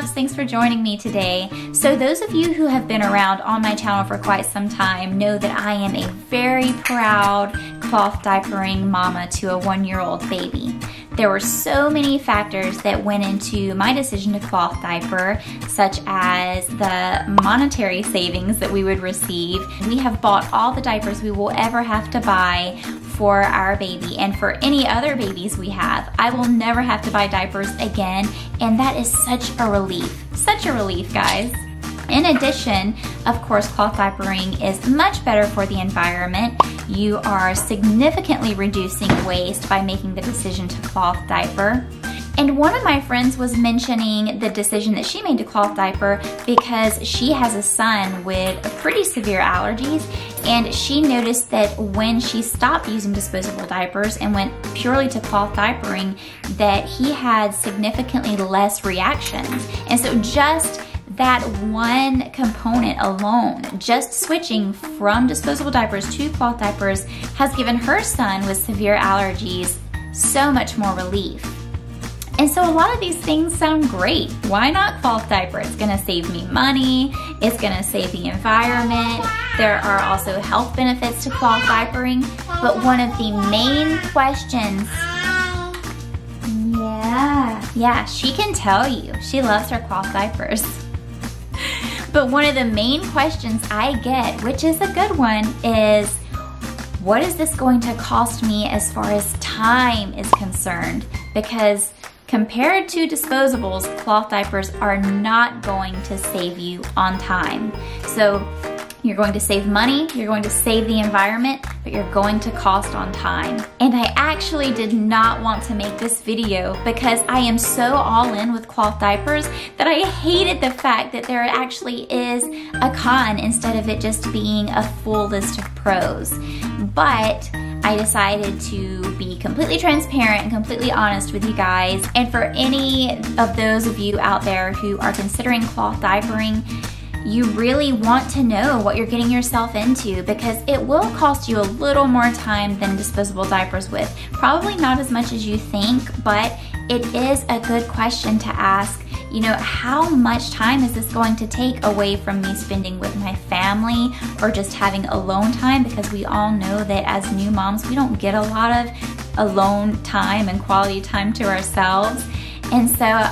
loves, thanks for joining me today. So those of you who have been around on my channel for quite some time know that I am a very proud cloth diapering mama to a one-year-old baby. There were so many factors that went into my decision to cloth diaper, such as the monetary savings that we would receive. We have bought all the diapers we will ever have to buy for our baby and for any other babies we have. I will never have to buy diapers again, and that is such a relief. Such a relief, guys. In addition, of course, cloth diapering is much better for the environment. You are significantly reducing waste by making the decision to cloth diaper. And one of my friends was mentioning the decision that she made to cloth diaper because she has a son with pretty severe allergies and she noticed that when she stopped using disposable diapers and went purely to cloth diapering that he had significantly less reactions. And so just that one component alone, just switching from disposable diapers to cloth diapers, has given her son with severe allergies so much more relief. And so a lot of these things sound great. Why not cloth diaper? It's gonna save me money, it's gonna save the environment. There are also health benefits to cloth diapering, but one of the main questions yeah, yeah, she can tell you. She loves her cloth diapers. But one of the main questions I get, which is a good one, is what is this going to cost me as far as time is concerned? Because compared to disposables, cloth diapers are not going to save you on time. So you're going to save money, you're going to save the environment, but you're going to cost on time. And I actually did not want to make this video because I am so all in with cloth diapers that I hated the fact that there actually is a con instead of it just being a full list of pros. But I decided to be completely transparent and completely honest with you guys. And for any of those of you out there who are considering cloth diapering, you really want to know what you're getting yourself into because it will cost you a little more time than disposable diapers with. Probably not as much as you think, but it is a good question to ask. You know, how much time is this going to take away from me spending with my family or just having alone time? Because we all know that as new moms, we don't get a lot of alone time and quality time to ourselves. And so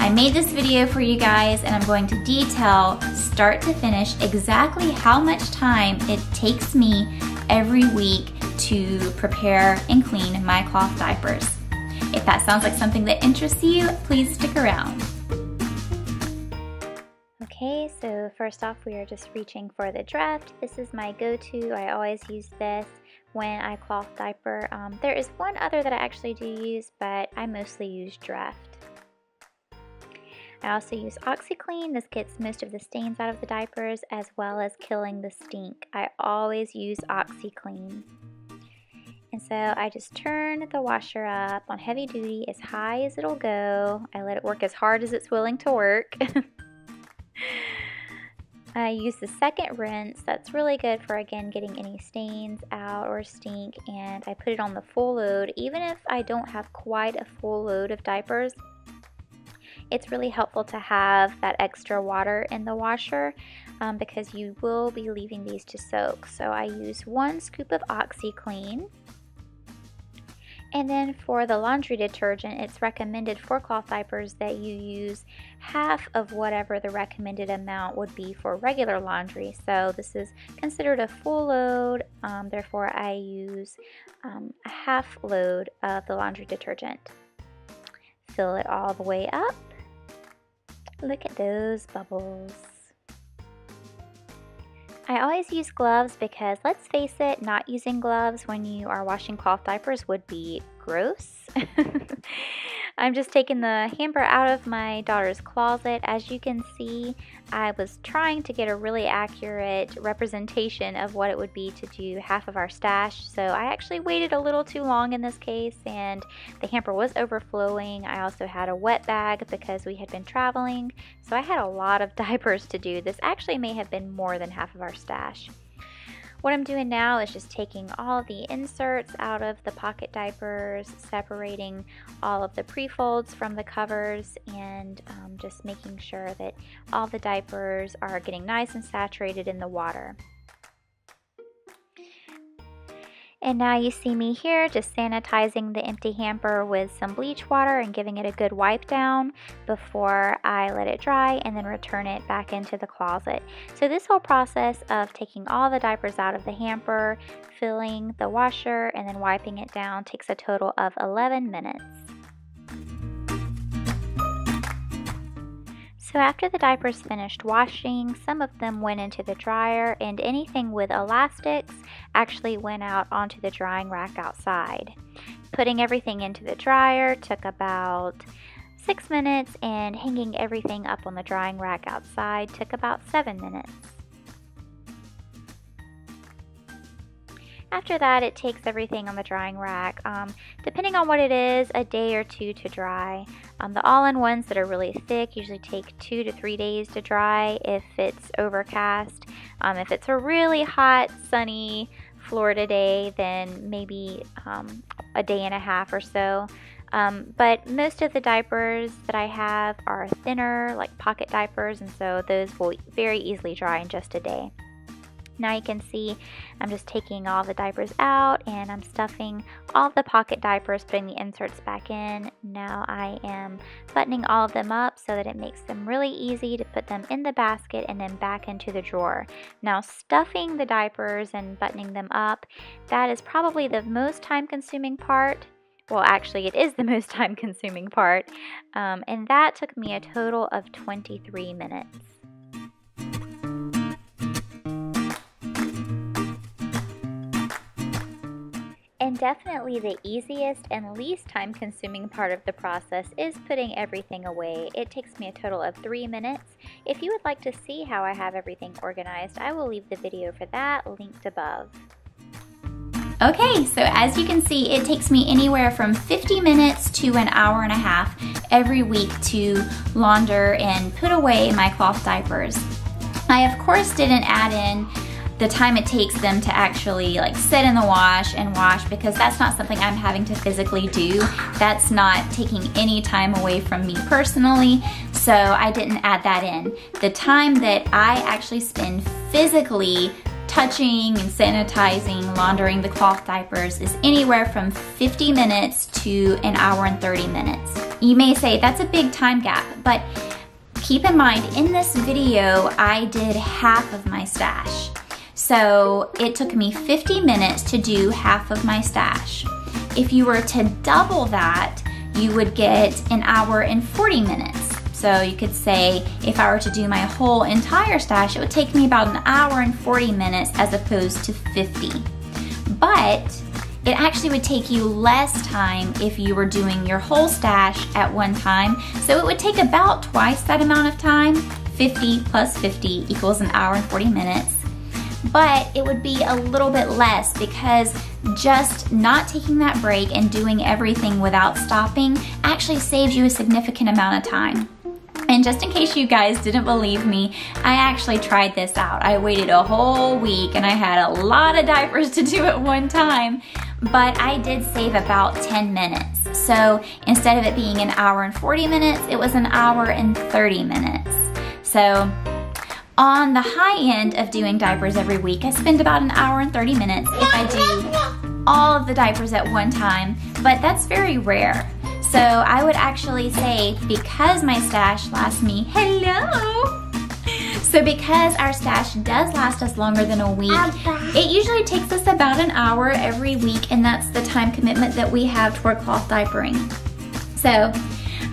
I made this video for you guys and I'm going to detail start to finish exactly how much time it takes me every week to prepare and clean my cloth diapers. If that sounds like something that interests you, please stick around. Okay, so first off we are just reaching for the Dreft. This is my go-to. I always use this when I cloth diaper. Um, there is one other that I actually do use, but I mostly use Dreft. I also use OxiClean. This gets most of the stains out of the diapers as well as killing the stink. I always use OxiClean. And so I just turn the washer up on heavy duty as high as it'll go. I let it work as hard as it's willing to work. I use the second rinse. That's really good for, again, getting any stains out or stink. And I put it on the full load. Even if I don't have quite a full load of diapers, it's really helpful to have that extra water in the washer um, because you will be leaving these to soak. So I use one scoop of OxiClean. And then for the laundry detergent, it's recommended for cloth diapers that you use half of whatever the recommended amount would be for regular laundry. So this is considered a full load, um, therefore I use um, a half load of the laundry detergent. Fill it all the way up. Look at those bubbles. I always use gloves because let's face it, not using gloves when you are washing cloth diapers would be gross. I'm just taking the hamper out of my daughter's closet. As you can see, I was trying to get a really accurate representation of what it would be to do half of our stash. So I actually waited a little too long in this case and the hamper was overflowing. I also had a wet bag because we had been traveling. So I had a lot of diapers to do. This actually may have been more than half of our stash. What I'm doing now is just taking all the inserts out of the pocket diapers, separating all of the pre-folds from the covers, and um, just making sure that all the diapers are getting nice and saturated in the water. And now you see me here just sanitizing the empty hamper with some bleach water and giving it a good wipe down before I let it dry and then return it back into the closet. So this whole process of taking all the diapers out of the hamper, filling the washer, and then wiping it down takes a total of 11 minutes. So after the diapers finished washing, some of them went into the dryer and anything with elastics actually went out onto the drying rack outside. Putting everything into the dryer took about six minutes and hanging everything up on the drying rack outside took about seven minutes. After that, it takes everything on the drying rack, um, depending on what it is, a day or two to dry. Um, the all-in-ones that are really thick usually take two to three days to dry if it's overcast. Um, if it's a really hot, sunny Florida day, then maybe um, a day and a half or so. Um, but most of the diapers that I have are thinner, like pocket diapers, and so those will very easily dry in just a day. Now you can see I'm just taking all the diapers out and I'm stuffing all the pocket diapers, putting the inserts back in. Now I am buttoning all of them up so that it makes them really easy to put them in the basket and then back into the drawer. Now stuffing the diapers and buttoning them up, that is probably the most time consuming part well actually it is the most time consuming part um, and that took me a total of 23 minutes definitely the easiest and least time consuming part of the process is putting everything away. It takes me a total of three minutes. If you would like to see how I have everything organized, I will leave the video for that linked above. Okay, so as you can see, it takes me anywhere from 50 minutes to an hour and a half every week to launder and put away my cloth diapers. I of course didn't add in the time it takes them to actually like sit in the wash and wash because that's not something I'm having to physically do. That's not taking any time away from me personally, so I didn't add that in. The time that I actually spend physically touching and sanitizing, laundering the cloth diapers is anywhere from 50 minutes to an hour and 30 minutes. You may say that's a big time gap, but keep in mind in this video I did half of my stash. So it took me 50 minutes to do half of my stash. If you were to double that, you would get an hour and 40 minutes. So you could say if I were to do my whole entire stash, it would take me about an hour and 40 minutes as opposed to 50. But it actually would take you less time if you were doing your whole stash at one time. So it would take about twice that amount of time. 50 plus 50 equals an hour and 40 minutes but it would be a little bit less because just not taking that break and doing everything without stopping actually saves you a significant amount of time. And just in case you guys didn't believe me, I actually tried this out. I waited a whole week and I had a lot of diapers to do at one time, but I did save about 10 minutes. So instead of it being an hour and 40 minutes, it was an hour and 30 minutes. So on the high end of doing diapers every week, I spend about an hour and 30 minutes if I do all of the diapers at one time, but that's very rare. So I would actually say because my stash lasts me, hello! So because our stash does last us longer than a week, it usually takes us about an hour every week and that's the time commitment that we have toward cloth diapering. So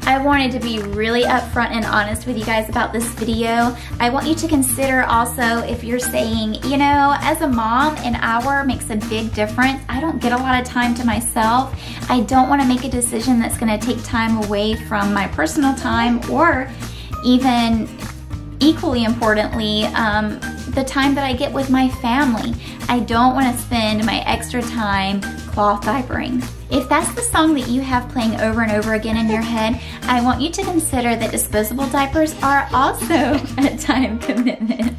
I wanted to be really upfront and honest with you guys about this video. I want you to consider also if you're saying, you know, as a mom, an hour makes a big difference. I don't get a lot of time to myself. I don't want to make a decision that's going to take time away from my personal time or even equally importantly, um, the time that I get with my family. I don't want to spend my extra time cloth diapering. If that's the song that you have playing over and over again in your head, I want you to consider that disposable diapers are also a time commitment.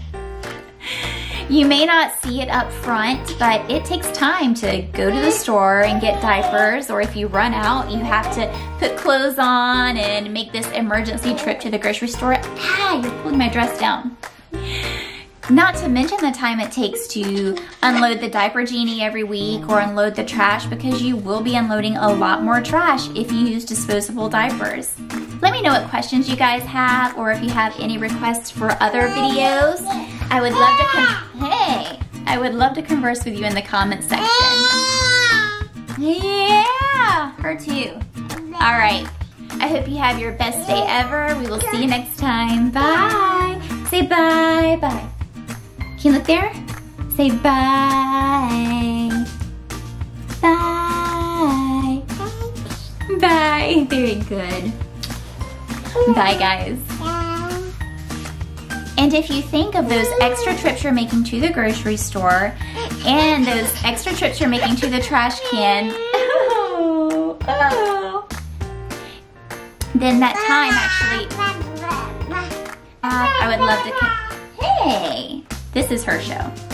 You may not see it up front, but it takes time to go to the store and get diapers, or if you run out, you have to put clothes on and make this emergency trip to the grocery store. Ah, you're pulling my dress down. Not to mention the time it takes to unload the diaper genie every week or unload the trash because you will be unloading a lot more trash if you use disposable diapers. Let me know what questions you guys have or if you have any requests for other videos. I would love to hey, I would love to converse with you in the comment section. Yeah, her too. All right. I hope you have your best day ever. We will see you next time. Bye. Say bye. Bye. Can you look there? Say bye. Bye. Bye. Very good. Bye, guys. And if you think of those extra trips you're making to the grocery store and those extra trips you're making to the trash can, oh, then that time actually, uh, I would love to, hey, this is her show.